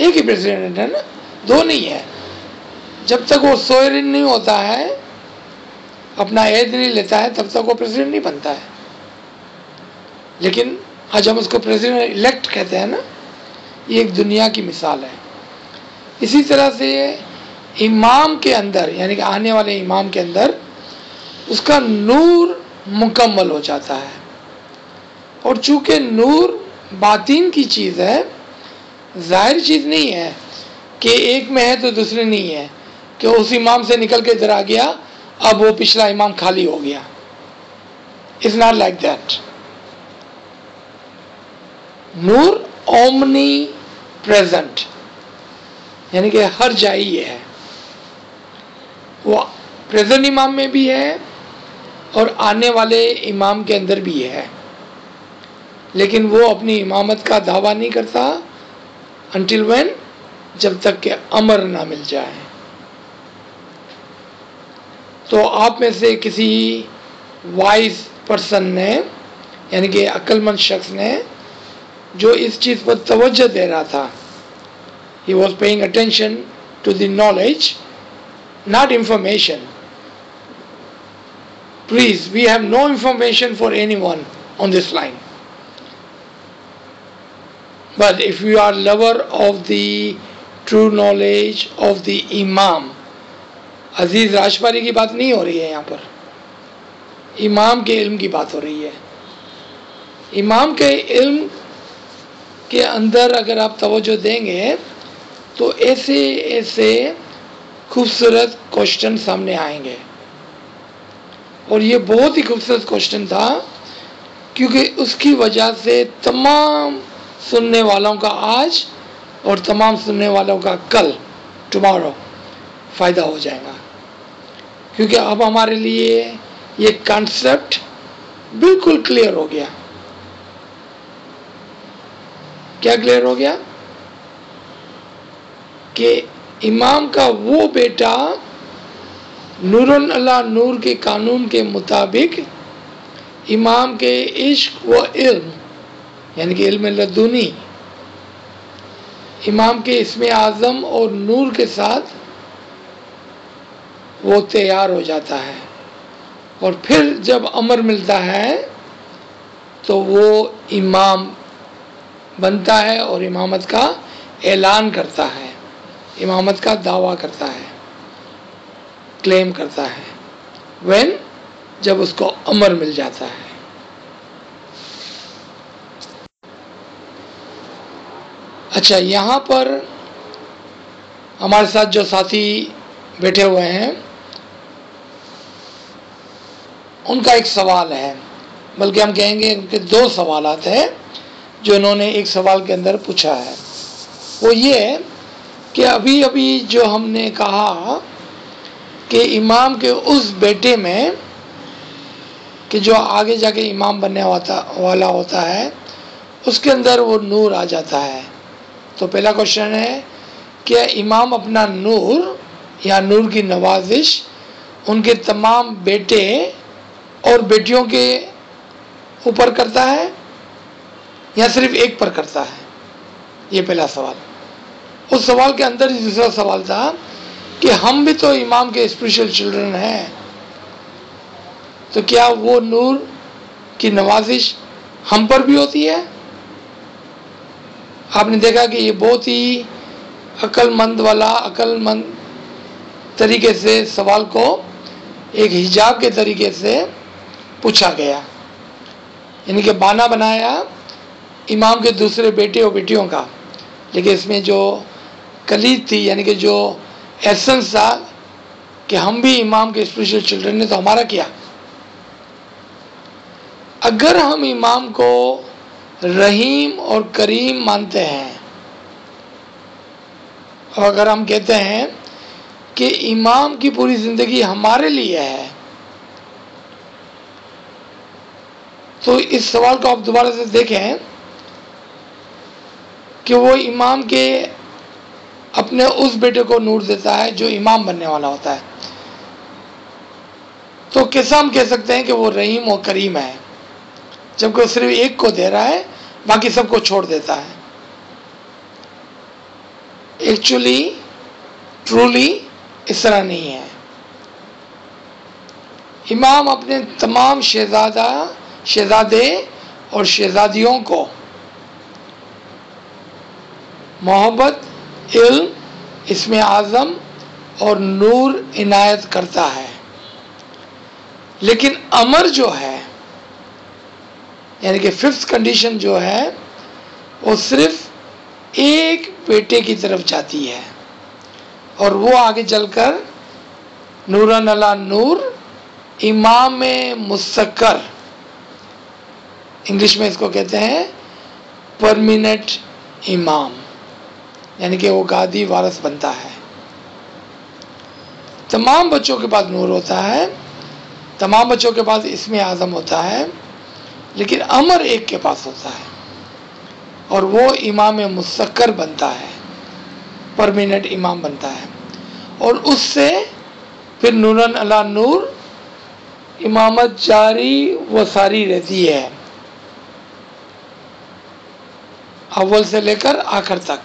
एक ही प्रेसिडेंट है ना? दो नहीं है। जब तक वो सोयरिन नहीं होता है अपना एद नहीं लेता है, तब तक वो प्रेसिडेंट नहीं बनता है। लेकिन आज हम उसको प्रेसिडेंट इलेक्ट कहते हैं ना, ये एक दुनिया की मिसाल है। इसी तरह से इमाम के अंदर, यानी कि आने वाले इमाम के अंदर, उसका नूर मुकम्मल हो जाता है। और चूँकि नूर बातिन की चीज़ है, ज़ाहिर चीज़ नहीं है कि एक में है तो दूसरे नहीं है, कि उस इमाम से निकल के इधर आ गया अब वो पिछला इमाम खाली हो गया। इज़ नॉट लाइक दैट नूर ओमनी प्रेजेंट। यानी कि हर जाए जाई है। वो प्रेजेंट इमाम में भी है और आने वाले इमाम के अंदर भी है। लेकिन वो अपनी इमामत का दावा नहीं करता अनटिल वेन जब तक के अमर ना मिल जाए। तो आप में से किसी वाइज पर्सन ने, यानी कि अक्लमंद शख्स ने, जो इस चीज़ पर तवज्जो दे रहा था he was paying attention to the knowledge not information please we have no information for any one on this line but if you are lover of the true knowledge of the imam Aziz Rajpari की बात नहीं हो रही है यहाँ पर। इमाम के इल्म की बात हो रही है। इमाम के इल्म के अंदर अगर आप तवज्जो देंगे तो ऐसे ऐसे खूबसूरत क्वेश्चन सामने आएँगे। और ये बहुत ही खूबसूरत क्वेश्चन था, क्योंकि उसकी वजह से तमाम सुनने वालों का आज और तमाम सुनने वालों का कल टुमारो फ़ायदा हो जाएगा। क्योंकि अब हमारे लिए ये कॉन्सेप्ट बिल्कुल क्लियर हो गया। क्या क्लियर हो गया? कि इमाम का वो बेटा नूरन अल्लाह नूर के कानून के मुताबिक इमाम के इश्क व इल्म, यानी कि इल्म लदूनी इमाम के इसमें आज़म और नूर के साथ वो तैयार हो जाता है। और फिर जब अमर मिलता है तो वो इमाम बनता है और इमामत का ऐलान करता है। इमामत का दावा करता है। क्लेम करता है। When? जब उसको अमर मिल जाता है। अच्छा यहाँ पर हमारे साथ जो साथी बैठे हुए हैं उनका एक सवाल है। बल्कि हम कहेंगे उनके दो सवाल हैं, जो इन्होंने एक सवाल के अंदर पूछा है। वो ये कि अभी अभी जो हमने कहा कि इमाम के उस बेटे में कि जो आगे जाके इमाम बनने वाता, वाला होता है, उसके अंदर वो नूर आ जाता है। तो पहला क्वेश्चन है कि इमाम अपना नूर या नूर की नवाजिश उनके तमाम बेटे और बेटियों के ऊपर करता है या सिर्फ़ एक पर करता है? ये पहला सवाल। उस सवाल के अंदर ही दूसरा सवाल था कि हम भी तो इमाम के स्पेशल चिल्ड्रन हैं। तो क्या वो नूर की नवाजिश हम पर भी होती है? आपने देखा कि ये बहुत ही अक्लमंद वाला, अक्लमंद तरीके से सवाल को एक हिजाब के तरीके से पूछा गया। यानी कि बाना बनाया इमाम के दूसरे बेटे और बेटियों का। लेकिन इसमें जो कलीद थी, यानी कि जो एसेंस था कि हम भी इमाम के स्पेशल चिल्ड्रन ने तो हमारा किया? अगर हम इमाम को रहीम और करीम मानते हैं, और अगर हम कहते हैं कि इमाम की पूरी ज़िंदगी हमारे लिए है तो इस सवाल को आप दोबारा से देखें कि वो इमाम के अपने उस बेटे को नूर देता है जो इमाम बनने वाला होता है। तो कैसा हम कह सकते हैं कि वो रहीम और करीम है। जबकि वो सिर्फ़ एक को दे रहा है, बाकी सबको छोड़ देता है। एक्चुअली ट्रूली इस तरह नहीं है। इमाम अपने तमाम शहजादा शहजादे और शहजादियों को। मोहब्बत, इल्म, इसमें आज़म और नूर इनायत करता है। लेकिन अमर जो है, यानी कि फिफ्थ कंडीशन जो है, वो सिर्फ़ एक बेटे की तरफ़ जाती है। और वो आगे चलकर नूरन अला नूर इमाम मुस्तकर इंग्लिश में इसको कहते हैं परमिनेंट इमाम यानी कि वो गादी वारस बनता है। तमाम बच्चों के पास नूर होता है, तमाम बच्चों के पास इसमें आज़म होता है, लेकिन अमर एक के पास होता है और वो इमाम मुस्कर बनता है परमिनेंट इमाम बनता है। और उससे फिर नूरन अला नूर, इमामत जारी व सारी रहती है। अव्वल से लेकर आखिर तक।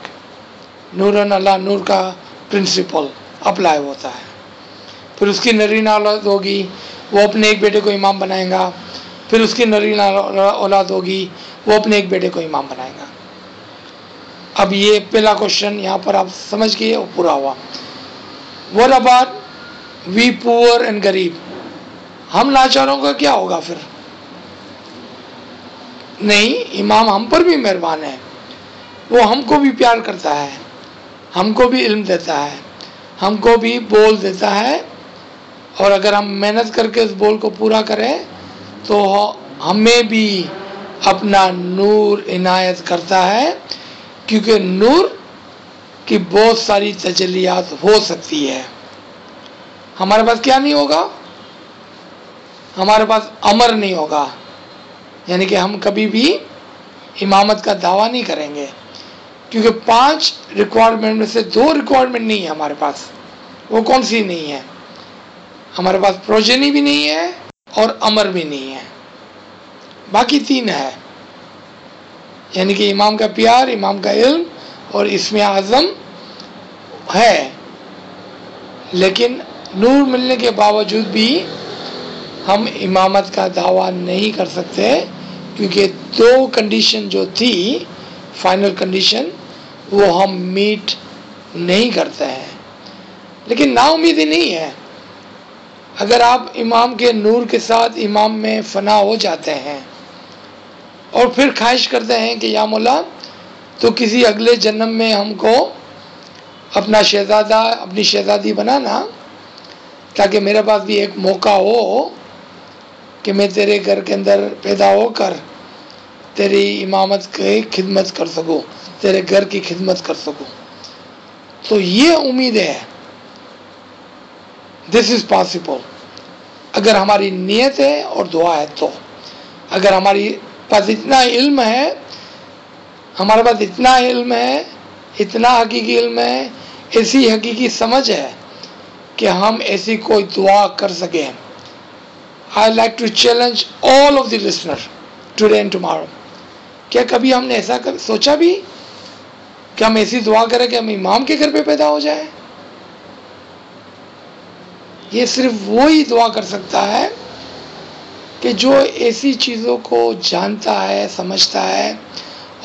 नूरन अल्लाह, नूर का प्रिंसिपल अप्लाई होता है। फिर उसकी नरीना औलाद होगी, वो अपने एक बेटे को इमाम बनाएगा। फिर उसकी नरीना औलाद होगी, वो अपने एक बेटे को इमाम बनाएगा। अब ये पहला क्वेश्चन यहाँ पर आप समझ गए वो पूरा हुआ। What about we poor and गरीब? हम लाचारों का क्या होगा फिर? नहीं, इमाम हम पर भी मेहरबान है। वो हमको भी प्यार करता है, हमको भी इल्म देता है, हमको भी बोल देता है, और अगर हम मेहनत करके उस बोल को पूरा करें तो हमें भी अपना नूर इनायत करता है, क्योंकि नूर की बहुत सारी तजलियात हो सकती है। हमारे पास क्या नहीं होगा? हमारे पास अमर नहीं होगा। यानी कि हम कभी भी इमामत का दावा नहीं करेंगे। क्योंकि पाँच रिक्वायरमेंट में से दो रिक्वायरमेंट नहीं है हमारे पास। वो कौन सी नहीं है? हमारे पास प्रोजनी भी नहीं है और अमर भी नहीं है। बाकी तीन है। यानी कि इमाम का प्यार, इमाम का इल्म और इसमें आज़म है। लेकिन नूर मिलने के बावजूद भी हम इमामत का दावा नहीं कर सकते, क्योंकि दो कंडीशन जो थी फाइनल कंडीशन वो हम मीट नहीं करते हैं। लेकिन ना उम्मीद ही नहीं है। अगर आप इमाम के नूर के साथ इमाम में फना हो जाते हैं और फिर ख्वाहिश करते हैं कि या मौला तो किसी अगले जन्म में हमको अपना शहज़ादा, अपनी शहज़ादी बनाना, ताकि मेरे पास भी एक मौका हो कि मैं तेरे घर के अंदर पैदा होकर तेरी इमामत की खिदमत कर सकूँ, तेरे घर की खिदमत कर सकूँ। तो ये उम्मीद है। दिस इज़ पॉसिबल अगर हमारी नीयत है और दुआ है तो। अगर हमारी पास इतना इल्म है, हमारे पास इतना इल्म है, इतना हकीकी इल्म है, ऐसी हकीकी समझ है कि हम ऐसी कोई दुआ कर सकें। I like to challenge all of the listener today and tomorrow क्या कभी हमने ऐसा कर, सोचा भी? कि हम ऐसी दुआ करें कि हम इमाम के घर पे पैदा हो जाए? ये सिर्फ़ वो ही दुआ कर सकता है कि जो ऐसी चीज़ों को जानता है, समझता है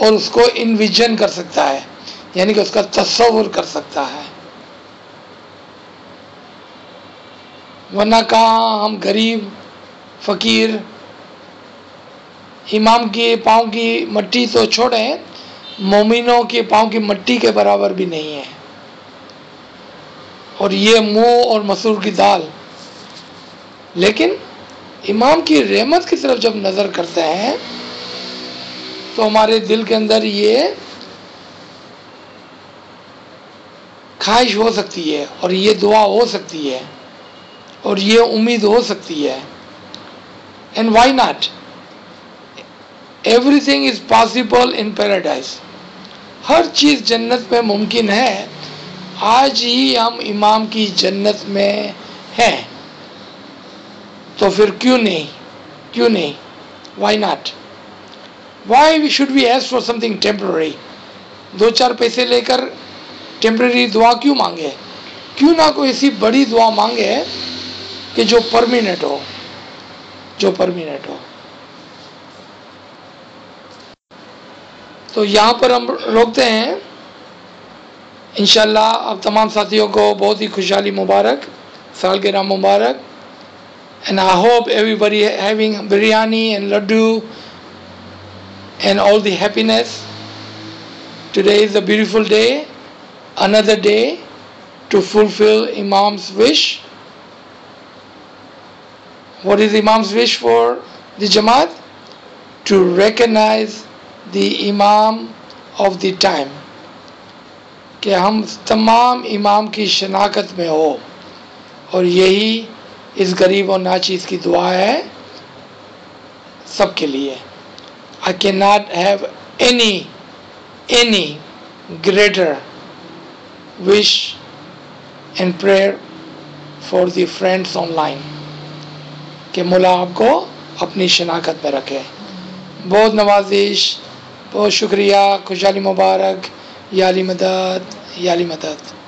और उसको इन्विजन कर सकता है, यानी कि उसका तस्वुर कर सकता है। वरना कहाँ हम गरीब, फ़कीर इमाम के पाँव की मट्टी तो छोड़ें, मोमिनों के पाँव की मट्टी के बराबर भी नहीं है। और ये मुँह और मसूर की दाल। लेकिन इमाम की रहमत की तरफ़ जब नज़र करते हैं तो हमारे दिल के अंदर ये ख्वाहिश हो सकती है, और ये दुआ हो सकती है, और ये उम्मीद हो सकती है। And why not everything is possible in paradise हर चीज़ जन्नत में मुमकिन है। आज ही हम इमाम की जन्नत में हैं। तो फिर क्यों नहीं? क्यों नहीं? Why not why we should be as for something temporary दो चार पैसे लेकर टेम्प्रेरी दुआ क्यों मांगे? क्यों ना कोई ऐसी बड़ी दुआ मांगे कि जो परमानेंट हो? जो परमानेंट हो। तो यहाँ पर हम रोकते हैं इन अब तमाम साथियों को बहुत ही खुशहाली मुबारक, साल के नाम मुबारक and I hope everybody having biryani and laddoo and all the happiness today is a beautiful day another day to fulfill Imam's wish. What is Imam's wish for the Jamaat? To recognize the Imam of the time. कि हम तमाम इमाम की शनाकत में हो और यही इस गरीब और नाचीज़ की दुआ है सबके लिए I can not have any any greater wish and prayer for the friends online, कि मुला आपको अपनी शनाखत में रखे बहुत नवाजिश बहुत शुक्रिया खुशहाली मुबारक याली मदद याली मदद।